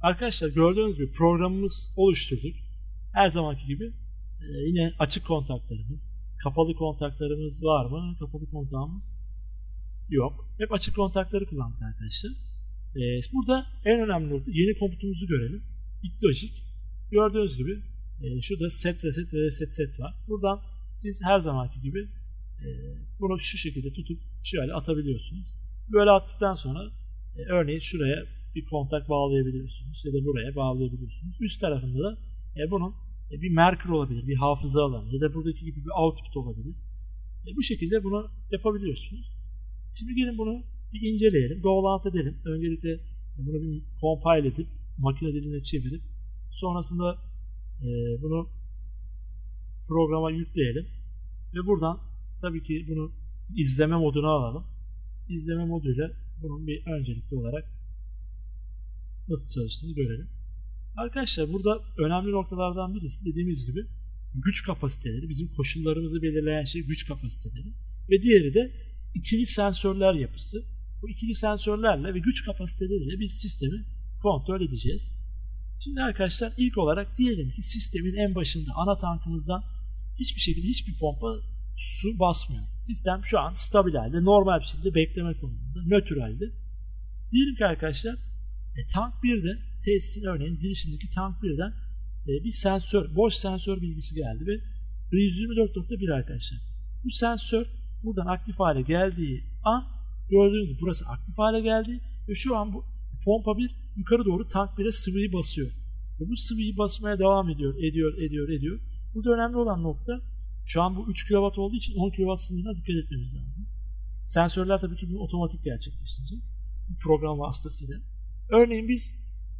Arkadaşlar gördüğünüz gibi programımız oluşturduk. Her zamanki gibi e, yine açık kontaklarımız, kapalı kontaklarımız var mı? Kapalı kontağımız yok. Hep açık kontakları kullandık arkadaşlar. E, burada en önemli nokta yeni komutumuzu görelim. BitLogic. Gördüğünüz gibi e, şurada set reset ve reset set var. Buradan siz her zamanki gibi bunu şu şekilde tutup şöyle atabiliyorsunuz. Böyle attıktan sonra örneğin şuraya bir kontak bağlayabiliyorsunuz ya da buraya bağlayabiliyorsunuz. Üst tarafında da e, bunun e, bir merkür olabilir, bir hafıza alanı ya da buradaki gibi bir output olabilir. E, bu şekilde bunu yapabiliyorsunuz. Şimdi gelin bunu bir inceleyelim, bağlantı edelim. Öncelikle bunu bir compile edip makine diline çevirip sonrasında e, bunu programa yükleyelim ve buradan tabii ki bunu izleme moduna alalım. İzleme moduyla bunun bir öncelikli olarak nasıl çalıştığını görelim. Arkadaşlar burada önemli noktalardan birisi dediğimiz gibi güç kapasiteleri, bizim koşullarımızı belirleyen şey güç kapasiteleri ve diğeri de ikili sensörler yapısı. Bu ikili sensörlerle ve güç kapasiteleriyle biz sistemi kontrol edeceğiz. Şimdi arkadaşlar ilk olarak diyelim ki sistemin en başında ana tankımızdan hiçbir şekilde hiçbir pompa su basmıyor. Sistem şu an stabil halde, normal bir şekilde bekleme konumunda, nötr halde. Diyelim ki arkadaşlar e, tank 1'de tesisin örneğin girişindeki tank 1'den e, bir sensör, boş sensör bilgisi geldi ve 124.1 arkadaşlar. Bu sensör buradan aktif hale geldiği an gördüğünüz gibi burası aktif hale geldi ve şu an bu pompa bir yukarı doğru tank 1'e sıvıyı basıyor. Ve bu sıvıyı basmaya devam ediyor, ediyor, ediyor, ediyor. Burada önemli olan nokta şu an bu 3 kW olduğu için 10 kW sınırına dikkat etmemiz lazım. Sensörler tabii ki bunu otomatik gerçekleştirecek. Bu program vasıtasıyla. Örneğin biz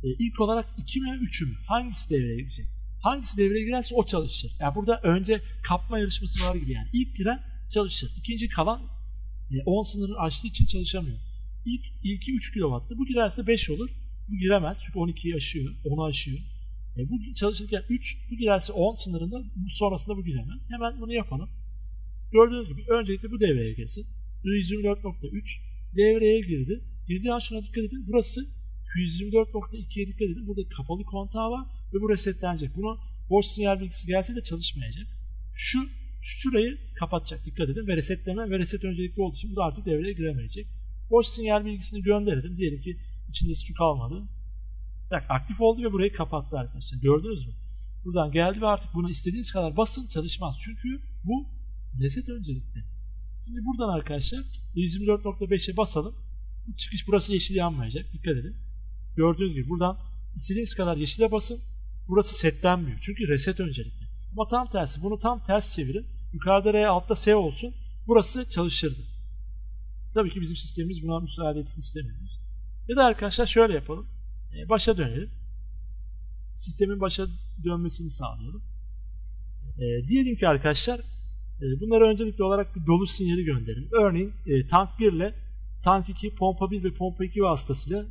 e, ilk olarak 2 mi 3 mü? Hangisi devreye girecek? Hangisi devreye girerse o çalışır. Yani burada önce kapma yarışması var gibi yani. İlk giren çalışır. İkinci kalan e, 10 sınırı aştığı için çalışamıyor. İlk, ilki 3 kW'tı. Bu girerse 5 olur. Bu giremez çünkü 12'yi aşıyor. 10'u aşıyor. E, bu çalışırken 3, bu girerse 10 sınırında, bu sonrasında bu giremez. Hemen bunu yapalım. Gördüğünüz gibi öncelikle bu devreye girsin. 124.3 devreye girdi. Girdiği an şuna dikkat edin. Burası 224.2'ye dikkat edin. Burada kapalı kontağı var ve bu resetlenecek. Bunu boş sinyal bilgisi gelse de çalışmayacak. Şu şurayı kapatacak dikkat edin ve resetleme ve reset öncelikli olduğu için bu da artık devreye giremeyecek. Boş sinyal bilgisini gönderelim. Diyelim ki içinde su kalmadı. Tak, aktif oldu ve burayı kapattı arkadaşlar. Gördünüz mü? Buradan geldi ve artık buna istediğiniz kadar basın çalışmaz. Çünkü bu reset öncelikli. Şimdi buradan arkadaşlar 124.5'e basalım. Çıkış burası yeşil yanmayacak. Dikkat edin. Gördüğünüz gibi buradan istediğiniz kadar yeşile basın. Burası setlenmiyor. Çünkü reset öncelikli. Ama tam tersi. Bunu tam ters çevirin. Yukarıda R altta S olsun. Burası çalışırdı. Tabii ki bizim sistemimiz buna müsaade etsin istemiyoruz. Ya da arkadaşlar şöyle yapalım. Başa dönelim. Sistemin başa dönmesini sağlayalım. E, diyelim ki arkadaşlar e, bunlara öncelikli olarak bir dolu sinyali gönderelim. Örneğin e, tank 1 ile tank 2, pompa 1 ve pompa 2 vasıtasıyla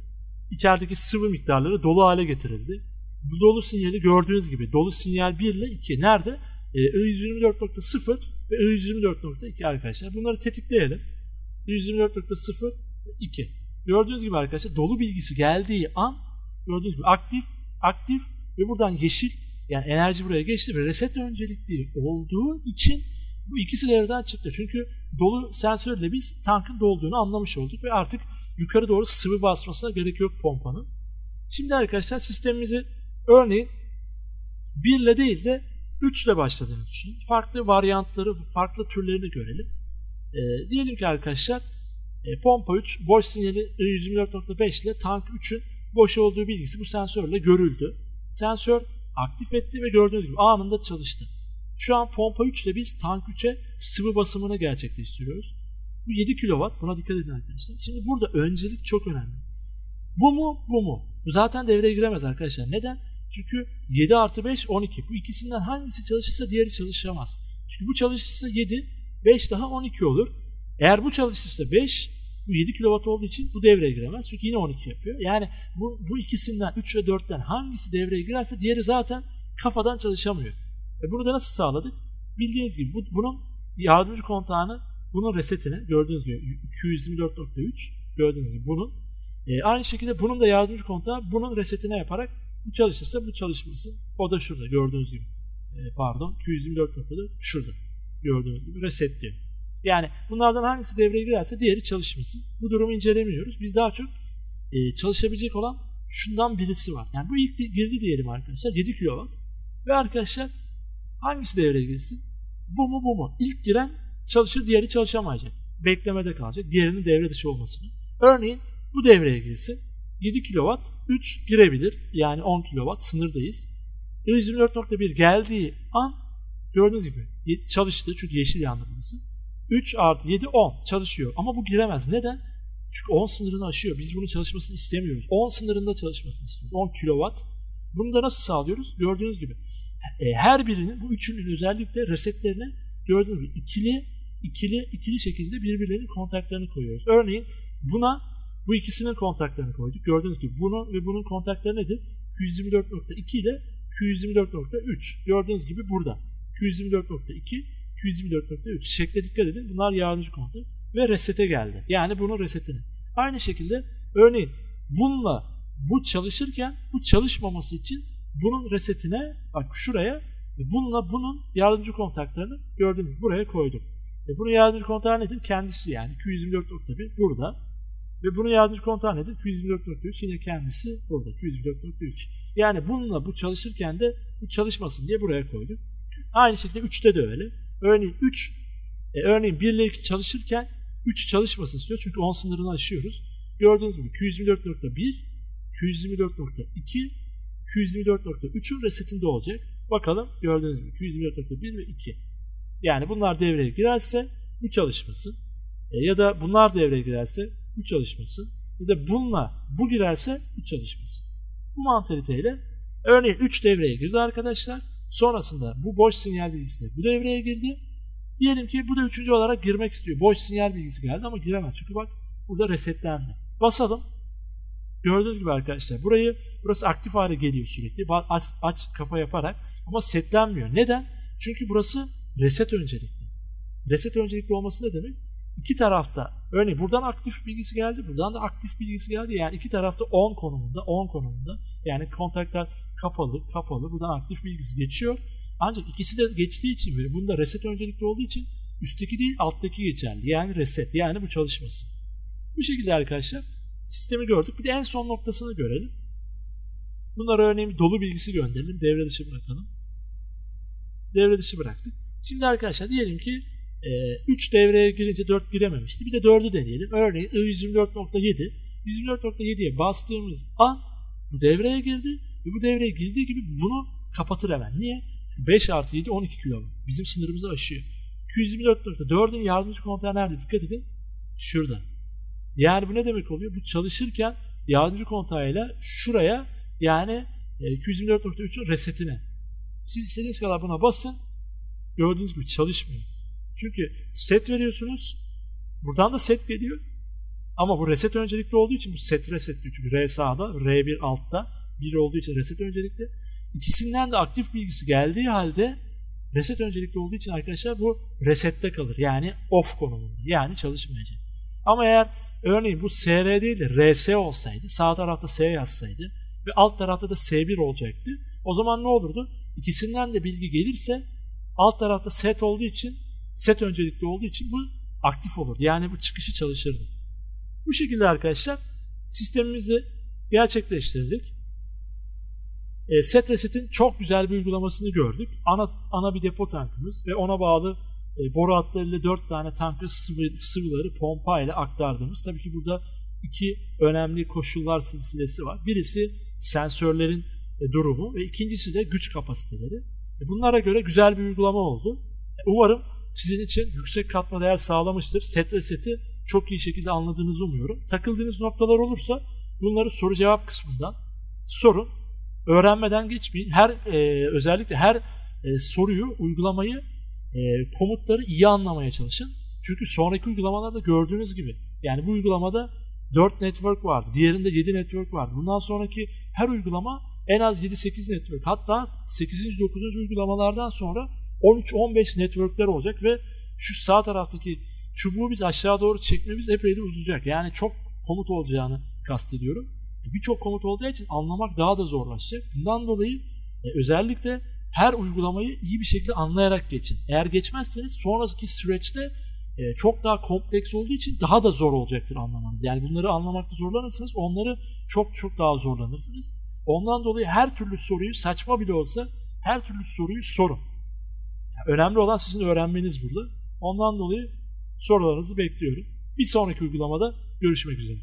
içerideki sıvı miktarları dolu hale getirildi. Bu dolu sinyali gördüğünüz gibi dolu sinyal 1 ile 2. Nerede? E, I124.0 ve I124.2 arkadaşlar. Bunları tetikleyelim. I124.0 ve 2. Gördüğünüz gibi arkadaşlar dolu bilgisi geldiği an gördüğünüz gibi aktif, aktif ve buradan yeşil yani enerji buraya geçti ve reset öncelikli olduğu için bu ikisi devreden çıktı. Çünkü dolu sensörle biz tankın dolduğunu anlamış olduk ve artık yukarı doğru sıvı basmasına gerek yok pompanın. Şimdi arkadaşlar sistemimizi örneğin 1 ile değil de 3 ile başladığını düşünün. Farklı varyantları, farklı türlerini görelim. E, diyelim ki arkadaşlar e, pompa 3 boş sinyali I124.5 ile tank 3'ün boş olduğu bilgisi bu sensörle görüldü. Sensör aktif etti ve gördüğünüz gibi anında çalıştı. Şu an pompa 3 ile biz tank 3'e sıvı basımını gerçekleştiriyoruz. Bu 7 kW. Buna dikkat edin arkadaşlar. Şimdi burada öncelik çok önemli. Bu mu? Bu mu? Bu zaten devreye giremez arkadaşlar. Neden? Çünkü 7 artı 5 12. Bu ikisinden hangisi çalışırsa diğeri çalışamaz. Çünkü bu çalışırsa 7, 5 daha 12 olur. Eğer bu çalışırsa 5, bu 7 kW olduğu için bu devreye giremez. Çünkü yine 12 yapıyor. Yani bu, bu ikisinden 3 ve 4'ten hangisi devreye girerse diğeri zaten kafadan çalışamıyor. E bunu da nasıl sağladık? Bildiğiniz gibi bu, bunun yardımcı kontağını bunun resetini gördüğünüz gibi 224.3 gördüğünüz gibi bunun E, aynı şekilde bunun da yardımcı kontağı bunun resetine yaparak bu çalışırsa bu çalışmasın. O da şurada gördüğünüz gibi. E, pardon 224.4 şurada. Gördüğünüz gibi reset. Yani bunlardan hangisi devreye girerse diğeri çalışmasın. Bu durumu incelemiyoruz. Biz daha çok e, çalışabilecek olan şundan birisi var. Yani bu ilk girdi diyelim arkadaşlar 7 kW. Ve arkadaşlar hangisi devreye girsin? Bu mu bu mu? İlk giren çalışır diğeri çalışamayacak. Beklemede kalacak. Diğerinin devre dışı olmasını. Örneğin bu devreye girsin. 7 kW 3 girebilir. Yani 10 kW sınırdayız. 124.1 geldiği an gördüğünüz gibi çalıştı. Çünkü yeşil yandı burası. 3 artı 7 10 çalışıyor. Ama bu giremez. Neden? Çünkü 10 sınırını aşıyor. Biz bunun çalışmasını istemiyoruz. 10 sınırında çalışmasını istiyoruz. 10 kW. Bunu da nasıl sağlıyoruz? Gördüğünüz gibi. E, her birinin bu üçünün özellikle resetlerine gördüğünüz gibi ikili ikili ikili şekilde birbirlerinin kontaklarını koyuyoruz. Örneğin buna bu ikisinin kontaklarını koyduk. Gördüğünüz gibi bunun ve bunun kontakları nedir? Q124.2 ile Q124.3. Gördüğünüz gibi burada. Q124.2 224.3 şekle dikkat edin. Bunlar yardımcı kontak ve resete geldi. Yani bunun resetini. Aynı şekilde örneğin bununla bu çalışırken bu çalışmaması için bunun resetine bak şuraya bununla bunun yardımcı kontaklarını gördüğünüz gibi buraya koydum. E bunun yardımcı kontağı nedir? Kendisi yani 224.1 burada. Ve bunun yardımcı kontağı nedir? 224.3 yine kendisi burada. 224.3. Yani bununla bu çalışırken de bu çalışmasın diye buraya koydum. Aynı şekilde 3'te de öyle. Örneğin 3, e, örneğin 1 ile 2 çalışırken 3 çalışmasın istiyor çünkü 10 sınırını aşıyoruz. Gördüğünüz gibi 224.1, 224.2, 224.3'ün resetinde olacak. Bakalım gördüğünüz gibi 224.1 ve 2. Yani bunlar devreye girerse bu çalışmasın. E, ya da bunlar devreye girerse bu çalışmasın. Ya da bununla bu girerse bu çalışmasın. Bu mantaliteyle örneğin 3 devreye girdi arkadaşlar. Sonrasında bu boş sinyal bilgisi bu devreye girdi. Diyelim ki bu da üçüncü olarak girmek istiyor. Boş sinyal bilgisi geldi ama giremez. Çünkü bak burada resetlendi. Basalım. Gördüğünüz gibi arkadaşlar burayı burası aktif hale geliyor sürekli. Aç, aç kafa yaparak ama setlenmiyor. Neden? Çünkü burası reset öncelikli. Reset öncelikli olması ne demek? İki tarafta örneğin buradan aktif bilgisi geldi, buradan da aktif bilgisi geldi. Yani iki tarafta on konumunda, on konumunda. Yani kontaklar kapalı, kapalı. Buradan aktif bilgisi geçiyor. Ancak ikisi de geçtiği için bunda reset öncelikli olduğu için üstteki değil alttaki geçerli. Yani reset yani bu çalışması. Bu şekilde arkadaşlar sistemi gördük. Bir de en son noktasını görelim. Bunlara örneğin dolu bilgisi gönderelim. Devre dışı bırakalım. Devre dışı bıraktık. Şimdi arkadaşlar diyelim ki 3 e, devreye girince 4 girememişti. Bir de 4'ü deneyelim. Örneğin I124.7 124.7'ye bastığımız an bu devreye girdi ve bu devreye girdiği gibi bunu kapatır hemen. Niye? 5 artı 7 12 kilo. Bizim sınırımızı aşıyor. 224.4'ün yardımcı kontağı nerede? Dikkat edin. Şurada. Yani bu ne demek oluyor? Bu çalışırken yardımcı kontağıyla şuraya yani 224.3'ün e, resetine. Siz istediğiniz kadar buna basın. Gördüğünüz gibi çalışmıyor. Çünkü set veriyorsunuz. Buradan da set geliyor. Ama bu reset öncelikli olduğu için bu set reset diyor. Çünkü R sağda, R1 altta. 1 olduğu için reset öncelikli. İkisinden de aktif bilgisi geldiği halde reset öncelikli olduğu için arkadaşlar bu resette kalır. Yani off konumunda. Yani çalışmayacak. Ama eğer örneğin bu SR değil de RS olsaydı, sağ tarafta S yazsaydı ve alt tarafta da S1 olacaktı. O zaman ne olurdu? İkisinden de bilgi gelirse alt tarafta set olduğu için set öncelikli olduğu için bu aktif olur. Yani bu çıkışı çalışırdı. Bu şekilde arkadaşlar sistemimizi gerçekleştirdik. E, set Reset'in çok güzel bir uygulamasını gördük. Ana, ana bir depo tankımız ve ona bağlı e, boru hatlarıyla 4 tane tankı sıvı, sıvıları pompa ile aktardığımız. Tabii ki burada iki önemli koşullar silsilesi var. Birisi sensörlerin e, durumu ve ikincisi de güç kapasiteleri. E, bunlara göre güzel bir uygulama oldu. E, umarım sizin için yüksek katma değer sağlamıştır. Set Reset'i çok iyi şekilde anladığınızı umuyorum. Takıldığınız noktalar olursa bunları soru cevap kısmından sorun öğrenmeden geçmeyin. Her e, özellikle her e, soruyu, uygulamayı, e, komutları iyi anlamaya çalışın. Çünkü sonraki uygulamalarda gördüğünüz gibi yani bu uygulamada 4 network vardı. Diğerinde 7 network vardı. Bundan sonraki her uygulama en az 7-8 network. Hatta 8. 9. uygulamalardan sonra 13-15 networkler olacak ve şu sağ taraftaki çubuğu biz aşağı doğru çekmemiz epey de uzayacak. Yani çok komut olacağını kastediyorum. E, Birçok komut olacağı için anlamak daha da zorlaşacak. Bundan dolayı e, özellikle her uygulamayı iyi bir şekilde anlayarak geçin. Eğer geçmezseniz sonraki süreçte e, çok daha kompleks olduğu için daha da zor olacaktır anlamanız. Yani bunları anlamakta zorlanırsanız onları çok çok daha zorlanırsınız. Ondan dolayı her türlü soruyu saçma bile olsa her türlü soruyu sorun. Yani önemli olan sizin öğrenmeniz burada. Ondan dolayı sorularınızı bekliyorum. Bir sonraki uygulamada görüşmek üzere.